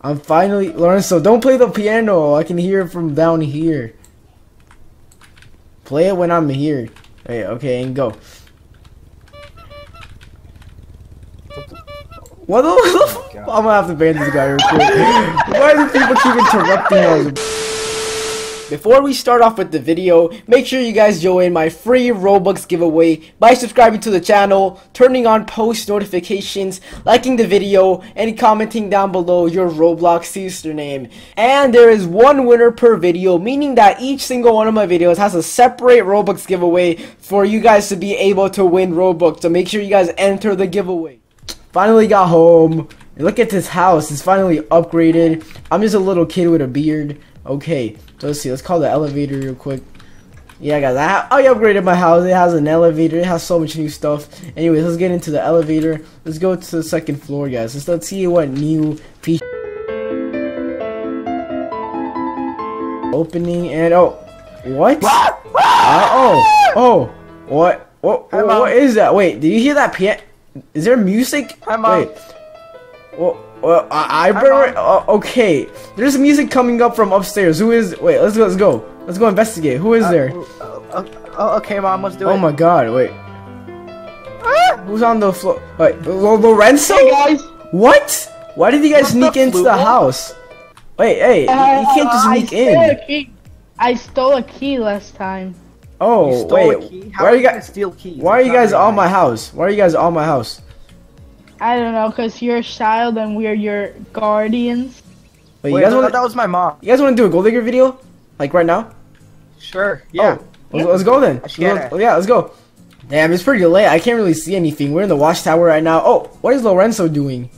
I'm finally Lorenzo. Don't play the piano. I can hear it from down here. Play it when I'm here. Wait, okay, and go. What the? Oh I'm gonna have to ban this guy real quick. Why do people keep interrupting us? Before we start off with the video, make sure you guys join my free Robux giveaway by subscribing to the channel, turning on post notifications, liking the video, and commenting down below your Roblox username. And there is one winner per video, meaning that each single one of my videos has a separate Robux giveaway for you guys to be able to win Robux. So make sure you guys enter the giveaway. Finally got home. Look at this house. It's finally upgraded. I'm just a little kid with a beard. Okay, so let's see. Let's call the elevator real quick. Yeah, guys, I, I upgraded my house. It has an elevator. It has so much new stuff. Anyways, let's get into the elevator. Let's go to the second floor, guys. Let's, let's see what new features. Opening and oh, what? uh, oh, oh, what? What? What, what is that? Wait, did you hear that piano? Is there music? Hi, Mom. Wait. Well, well, I, I Hi, better, uh, okay. There's music coming up from upstairs. Who is? Wait, let's go. Let's go. Let's go investigate. Who is there? Oh, oh, oh, okay, mom, let's do Oh it. my God! Wait. Who's on the floor? Wait, Lo- Lorenzo? Hey guys, What? Why did you guys What sneak the into the house? Wait, hey, you, you can't just Uh, sneak I stole in. a key. I stole a key last time. Oh, You stole wait. a key? How Why are you gonna guys? steal keys? Why are you guys very on my house? Why are you guys on my house? I don't know, cause you're a child and we're your guardians. Wait, Wait, you guys want? that was my mom. You guys want to do a gold digger video? Like right now? Sure. Oh, yeah. Oh, let's, let's go then. I Let's- yeah, let's go. Damn, it's pretty late. I can't really see anything. We're in the watchtower right now. Oh, what is Lorenzo doing?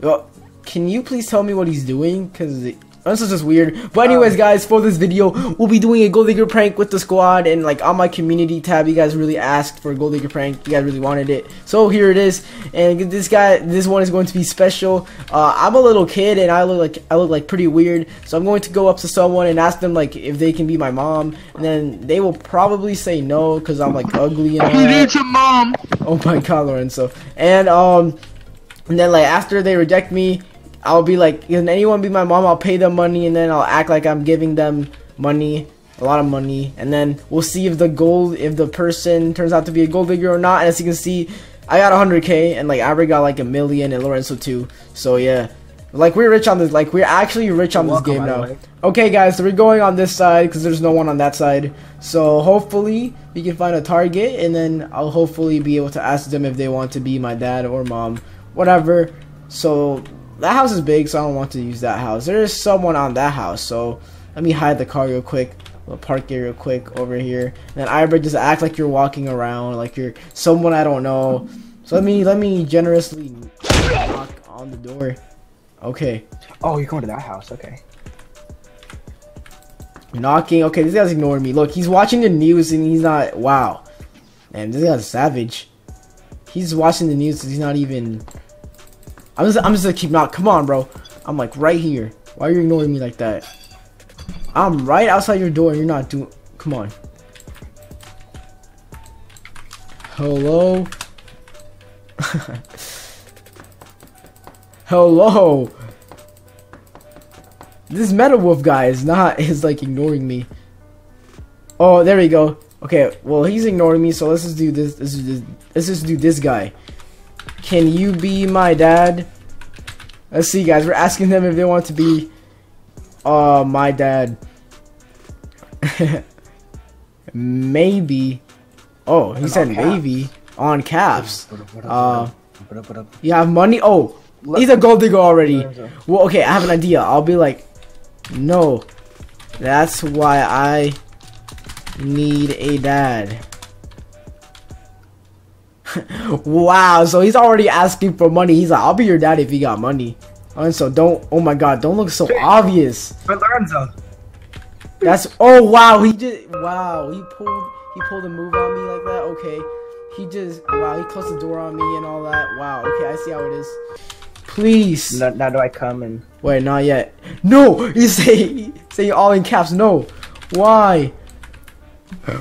Well, can you please tell me what he's doing? Cause it, Lorenzo's just weird. But anyways, Um, guys, for this video, we'll be doing a gold digger prank with the squad. And like on my community tab, you guys really asked for a gold digger prank. You guys really wanted it, so here it is. And this guy, this one is going to be special. Uh, I'm a little kid, and I look like I look like pretty weird. So I'm going to go up to someone and ask them like if they can be my mom, and then they will probably say no because I'm like ugly and all that. your mom. Oh my god, Lorenzo. And um and then like after they reject me, I'll be like, can anyone be my mom? I'll pay them money and then I'll act like I'm giving them money, a lot of money, and then we'll see if the gold if the person turns out to be a gold digger or not. And as you can see, I got 100k and like Avery got like a million and Lorenzo too. So yeah. Like we're rich on this like we're actually rich on this game now. Okay guys, so we're going on this side because there's no one on that side. So hopefully we can find a target and then I'll hopefully be able to ask them if they want to be my dad or mom. Whatever. So that house is big so I don't want to use that house. There is someone on that house, so let me hide the car real quick. We'll park it real quick over here. And then iBred just act like you're walking around, like you're someone I don't know. So let me let me generously knock on the door. Okay. Oh, you're going to that house. Okay. Knocking. Okay, this guy's ignoring me. Look, he's watching the news and he's not. Wow. Man, this guy's savage. He's watching the news. He's not even. I'm just. I'm just gonna keep knock. Come on, bro. I'm like right here. Why are you ignoring me like that? I'm right outside your door and you're not doing. Come on. Hello. Hello. This Metal Wolf guy is not is like ignoring me. Oh, there we go. Okay, well he's ignoring me, so let's just do this. Let's just, let's just do this guy. Can you be my dad? Let's see, guys. We're asking them if they want to be, uh, my dad. maybe. Oh, he said maybe on caps. Uh, What up, what up? you have money? Oh, he's a gold digger already. Well, okay, I have an idea. I'll be like, no, that's why I need a dad. Wow, so he's already asking for money. He's like, I'll be your dad if you got money. And so don't, oh my god, don't look so obvious. But Lorenzo. That's, oh wow, he just, wow, he pulled, he pulled a move on me like that. Okay, he just, wow, he closed the door on me and all that. Wow, okay, I see how it is. Please. Now, now do I come and Wait, not yet. No, you say say all in caps. No, why?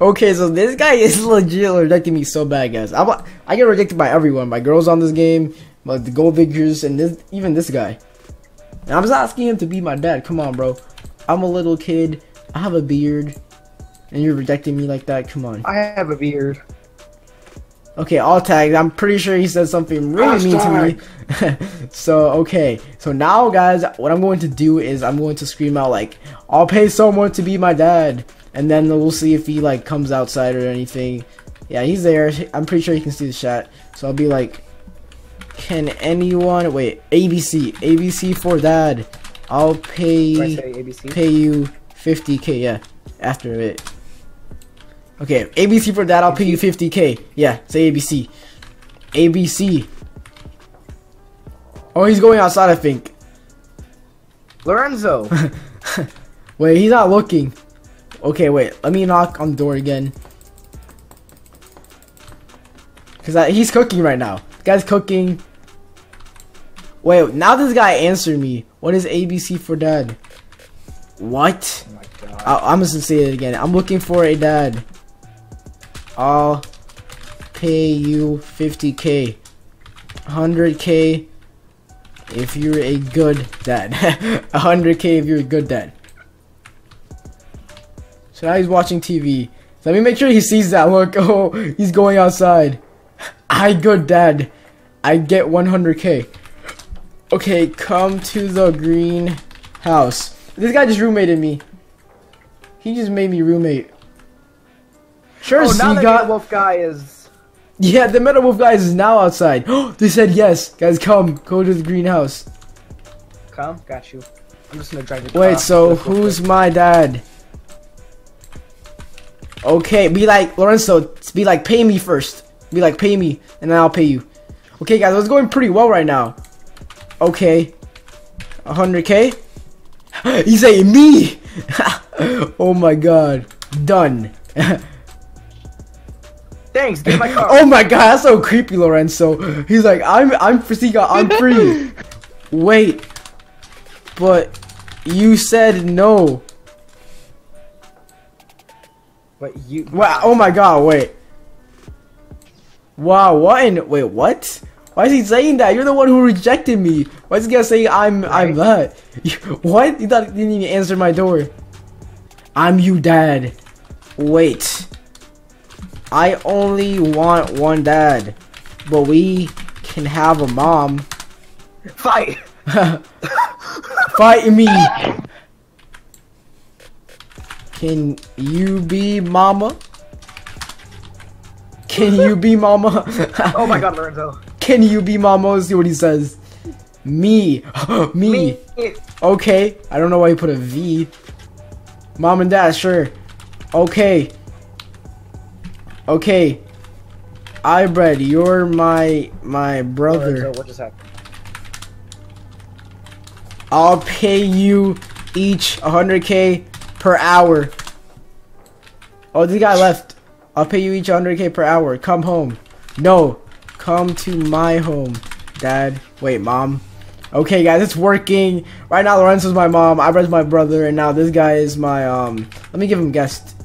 Okay, so this guy is legit rejecting me so bad, guys. I'm, I get rejected by everyone, by girls on this game, by the gold diggers, and this even this guy. And I'm just asking him to be my dad. Come on, bro. I'm a little kid. I have a beard. And you're rejecting me like that? Come on. I have a beard. Okay, all tagged. I'm pretty sure he said something really mean to me. so, okay. So now, guys, what I'm going to do is I'm going to scream out, like, I'll pay someone to be my dad. And then we'll see if he, like, comes outside or anything. Yeah, he's there. I'm pretty sure he can see the shot. So I'll be like, can anyone... Wait, ABC. ABC for dad. I'll pay... Do I say ABC? Pay you 50k, yeah. After it. Okay, ABC for that, I'll pay you 50k. Yeah, say ABC. ABC. Oh, he's going outside, I think. Lorenzo. Wait, he's not looking. Okay, wait. Let me knock on the door again. Cause he's cooking right now. The guy's cooking. Wait, now this guy answered me. What is ABC for dad? What? oh my god. I I'm just gonna say it again. I'm looking for a dad. I'll pay you 50k, 100k if you're a good dad, 100k if you're a good dad. So now he's watching TV. So let me make sure he sees that. Look, oh, he's going outside. I good dad. I get 100k. Okay, come to the green house. This guy just roommated me. He just made me roommate. Sure, Oh, now he that got. Wolf guy is. Yeah, the Metal Wolf guys is now outside. they said yes. Guys, come. Go to the greenhouse. Come, got you. I'm just gonna drive car. Wait, so who's my dad? Okay, be like, Lorenzo, be like, pay me first. Be like, pay me, and then I'll pay you. Okay, guys, it's going pretty well right now. Okay. 100k? He's saying me! oh my god. Done. Thanks, get my car. Oh my god, that's so creepy, Lorenzo. He's like, I'm I'm Fasiga, I'm free. Wait. But you said no. Wait, you. Wow, oh my god, wait. Wow, what in wait, what? Why is he saying that? You're the one who rejected me. Why is he gonna say I'm I'm that? what? You thought you didn't even answer my door. I'm you dad. Wait. I only want one dad. But we can have a mom. Fight! Fight me. Can you be mama? Can you be mama? Oh my god, Lorenzo. Can you be mama? Let's see what he says. Me. Me. Okay. I don't know why you put a V. Mom and dad, sure. Okay. Okay. iBred, you're my my brother. Lorenzo, what just happened? I'll pay you each 100k per hour. Oh, this guy left. I'll pay you each 100k per hour. Come home. No, come to my home, Dad. Wait, Mom. Okay, guys, it's working. Right now, Lorenzo's my mom. iBred's my brother, and now this guy is my um. Let me give him guest.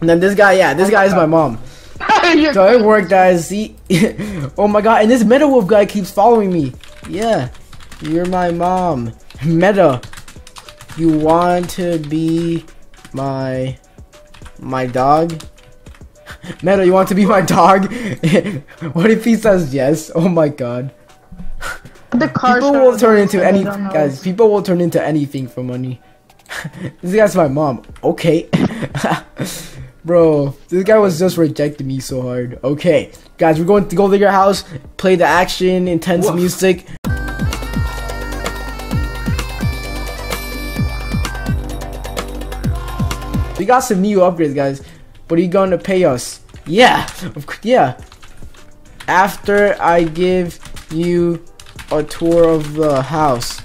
And then this guy, yeah, this guy is my mom. So it worked, guys. See, oh my god, and this Meta Wolf guy keeps following me. Yeah, you're my mom. Meta, you want to be my my dog? Meta, you want to be my dog? what if he says yes? Oh my god. the car. People will turn into any guys. People will turn into anything for money. this guy's my mom. Okay. Bro, this guy was just rejecting me so hard. Okay, guys, we're going to go to your house, play the action, intense Woof. music. We got some new upgrades, guys. But are you gonna pay us? Yeah, of yeah. After I give you a tour of the house.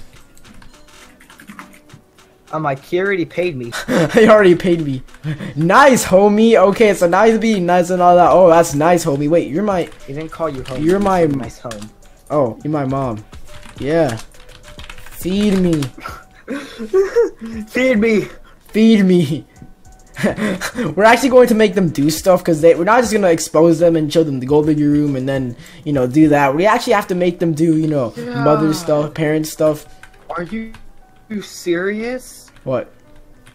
Um, I'm like, he already paid me. he already paid me. Nice, homie. Okay, so nice being nice and all that. Oh, that's nice, homie. Wait, you're my. He didn't call you home. You're my- nice home. Oh, you're my mom. Yeah. Feed me. Feed me. Feed me. we're actually going to make them do stuff because they we're not just gonna expose them and show them the gold digger room and then you know do that. We actually have to make them do you know mother stuff, parent stuff. Are you, you serious? What?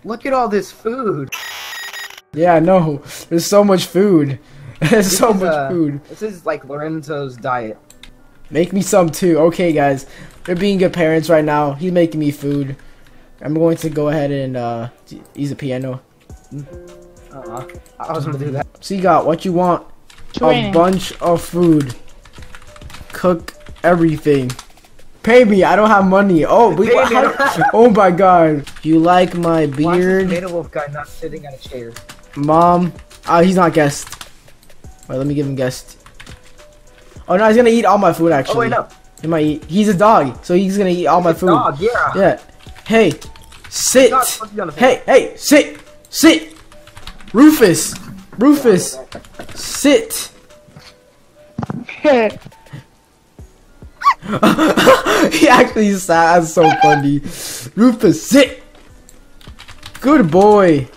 Look at all this food. Yeah, no. There's so much food. There's This so is, much uh, food. This is like Lorenzo's diet. Make me some too. Okay, guys. They're being good parents right now. He's making me food. I'm going to go ahead and uh use a piano. Uh-uh. I was gonna do that. So you got what you want. A bunch of food. Cook everything. Pay me. I don't have money. Oh, we, Pay me. how- oh my god. You like my Why is this beard, Wolf guy not sitting on a chair? mom? Oh, he's not guest. Wait, let me give him guest. Oh no, he's gonna eat all my food actually. Oh wait, no. He might eat. He's a dog, so he's gonna eat all my a food. Dog, yeah. Yeah. Hey, sit. Dog, supposed to be on the Hey, hey, sit, sit. Rufus, Rufus, sit. he actually sat. That's so funny. Rufus, sit. Good boy.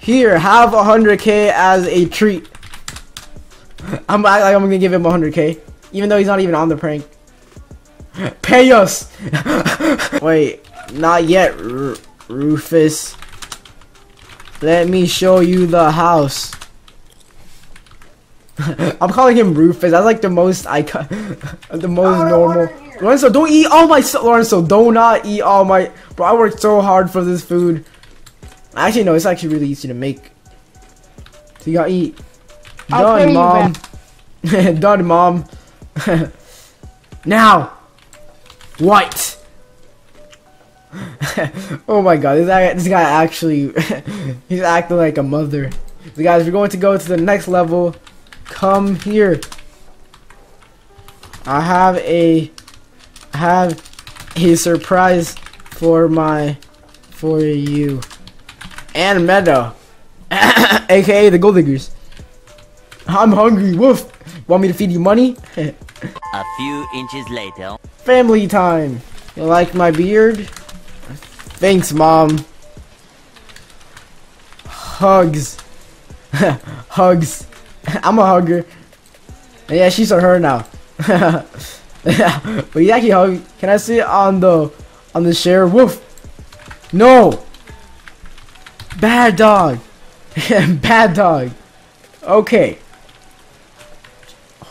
Here, have a hundred k as a treat. I'm like I'm gonna give him hundred k, even though he's not even on the prank. Pay us. Wait, not yet, R- Rufus. Let me show you the house. I'm calling him Rufus. That's like the most icon, the most no normal. Lorenzo, don't eat all my Lorenzo. Do not eat all my. Bro, I worked so hard for this food. Actually, no, it's actually really easy to make. So you gotta eat. Done, mom. Done, mom. now. What? oh my god, this guy, this guy actually, he's acting like a mother. So guys, we're going to go to the next level. Come here. I have a, I have a surprise for my, for you. And Meadow. AKA the Gold Diggers. I'm hungry, woof. Want me to feed you money? A few inches later. Family time. You like my beard? Thanks, mom. Hugs. Hugs. I'm a hugger. Yeah, she's a her now. but you actually hug. Can I sit on the on the share? Woof. No. Bad dog. Bad dog. Okay.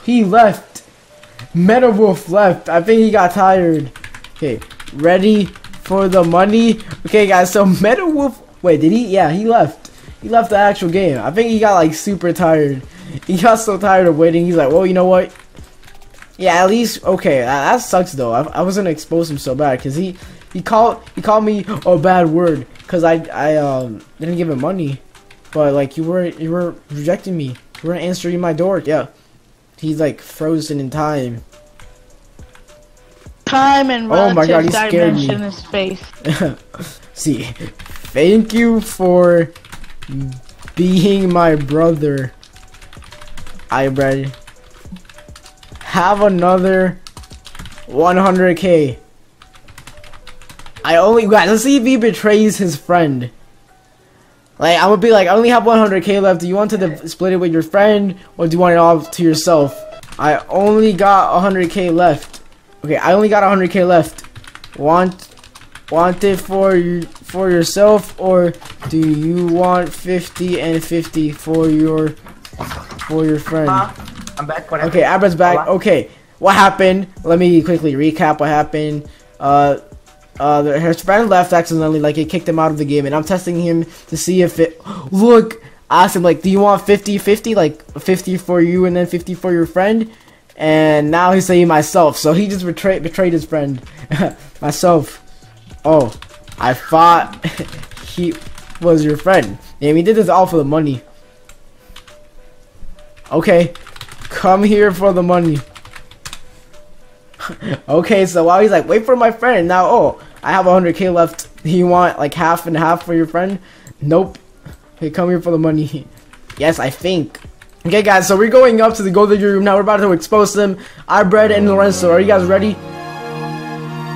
He left. Meta Wolf left. I think he got tired. Okay, ready for the money? Okay, guys. So Meta Wolf. Wait, did he? Yeah, he left. He left the actual game. I think he got like super tired. He got so tired of waiting. He's like, well, you know what? Yeah, at least okay. That, that sucks though. I, I was gonna expose him so bad because he he called he called me a bad word because I I um didn't give him money, but like you were you were rejecting me. You weren't answering my door. Yeah, he's like frozen in time. Time and Oh my God, relative he scared me. dimension is space. See, thank you for being my brother. I read. Have another 100k. I only guys. Let's see if he betrays his friend. Like I would be like, I only have 100k left. Do you want to split it with your friend, or do you want it all to yourself? I only got 100k left. Okay, I only got 100k left. Want want it for you for yourself or do you want 50 and 50 for your for your friend Huh? I'm back. What okay iBred's back okay what happened let me quickly recap what happened uh uh his friend left accidentally like it kicked him out of the game and i'm testing him to see if it look I asked him like do you want 50 50 like 50 for you and then 50 for your friend and now he's saying myself so he just betrayed betrayed his friend myself Oh, I thought he was your friend. Yeah, he did this all for the money. Okay, come here for the money. okay, so while he's like, wait for my friend. Now, oh, I have 100k left. You want like half and half for your friend? Nope. Okay, come here for the money. yes, I think. Okay, guys, so we're going up to the Gold Digger room now. We're about to expose them. iBred and Lorenzo. Are you guys ready?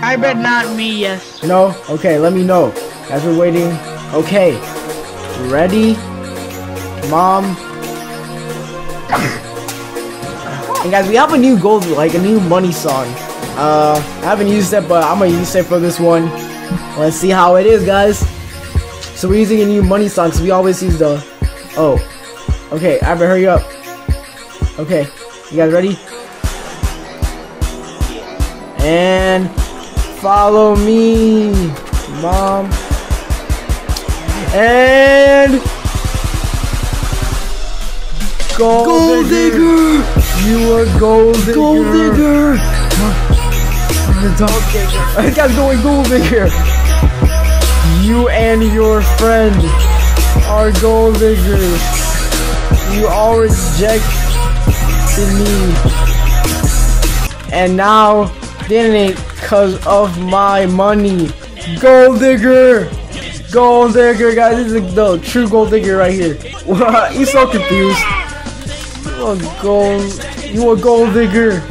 I bet not me, yes. No? Okay, let me know. As we're waiting. Okay. Ready? Mom. And guys, we have a new gold, like a new money song. Uh, I haven't used it, but I'm gonna use it for this one. Let's see how it is, guys. So we're using a new money song, because we always use the. Oh, okay. iBred, hurry up. Okay, you guys ready? And follow me, mom. And gold, Gold digger. digger! You are gold digger. Gold digger! This guy's going gold digger. You and your friend are gold diggers. You all rejected me. And now didn't cause of my money. Gold digger! Gold digger, guys. This is the true gold digger right here. He's so confused. You a gold. You a gold digger.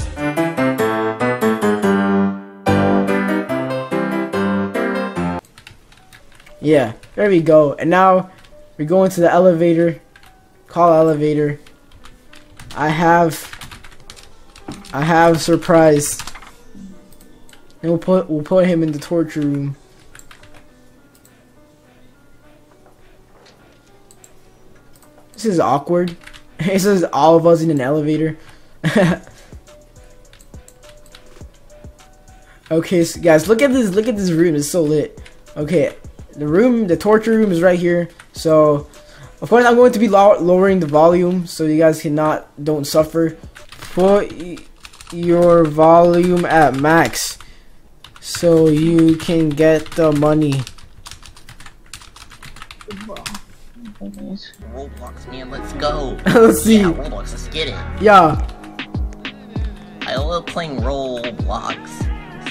Yeah, there we go. And now we go into the elevator. Call elevator. I have I have surprise. And we'll put we'll put him in the torture room. This is awkward. It says all of us in an elevator. okay, so guys, look at this. Look at this room. It's so lit. Okay, the room, the torture room is right here. So, of course, I'm going to be lowering the volume so you guys cannot don't suffer. Put your volume at max so you can get the money. Roblox, man, let's go. Let's see. Yeah, Roblox, let's get it. Yeah. I love playing Roblox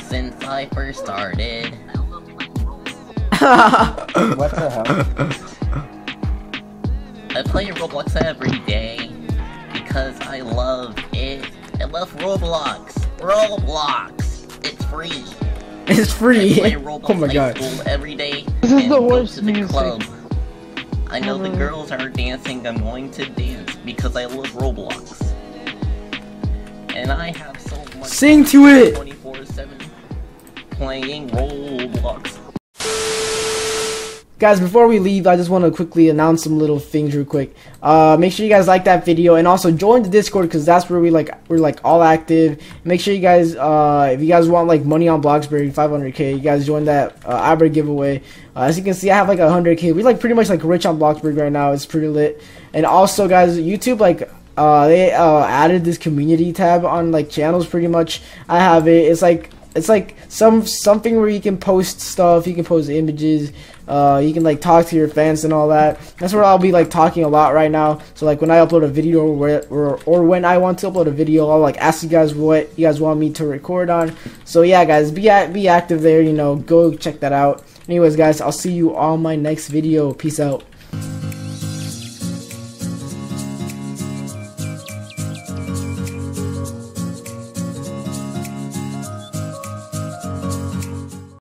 since I first started. What the hell? I play Roblox every day because I love it. I love Roblox. Roblox. It's free. it's I free. play oh Roblox oh my high god. school every day. This is the worst to the music club. I know the uh-huh. girls are dancing. I'm going to dance because I love Roblox. And I have so much Sing to it. 24/7 playing Roblox. Guys, before we leave, I just want to quickly announce some little things real quick. Uh, make sure you guys like that video and also join the Discord because that's where we like we're like all active. Make sure you guys, uh, if you guys want like money on Bloxburg 500k, you guys join that uh, giveaway. Uh, as you can see, I have like 100k. We like pretty much like rich on Bloxburg right now. It's pretty lit. And also, guys, YouTube like uh, they uh, added this community tab on like channels pretty much. I have it. It's like it's like some something where you can post stuff, you can post images, uh, you can like talk to your fans and all that. That's where I'll be like talking a lot right now. So like when I upload a video or or, or when I want to upload a video, I'll like ask you guys what you guys want me to record on. So yeah, guys, be a- be active there. You know, go check that out. Anyways, guys, I'll see you on my next video. Peace out.